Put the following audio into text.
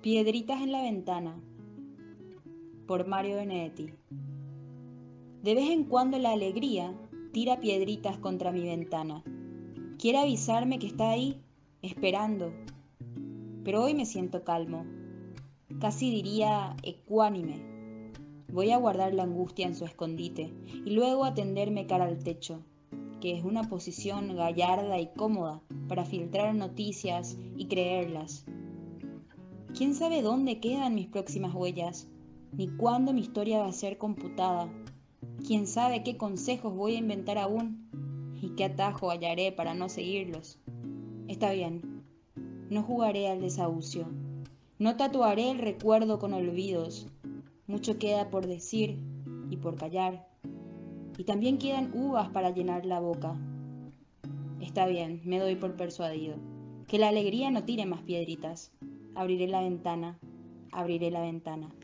Piedritas en la ventana por Mario Benedetti. De vez en cuando la alegría tira piedritas contra mi ventana. Quiere avisarme que está ahí, esperando. Pero hoy me siento calmo, casi diría ecuánime. Voy a guardar la angustia en su escondite y luego atenderme cara al techo, que es una posición gallarda y cómoda para filtrar noticias y creerlas. ¿Quién sabe dónde quedan mis próximas huellas? Ni cuándo mi historia va a ser computada. ¿Quién sabe qué consejos voy a inventar aún? ¿Y qué atajo hallaré para no seguirlos? Está bien, no jugaré al desahucio. No tatuaré el recuerdo con olvidos. Mucho queda por decir y por callar. Y también quedan uvas para llenar la boca. Está bien, me doy por persuadido. Que la alegría no tire más piedritas. Abriré la ventana, abriré la ventana.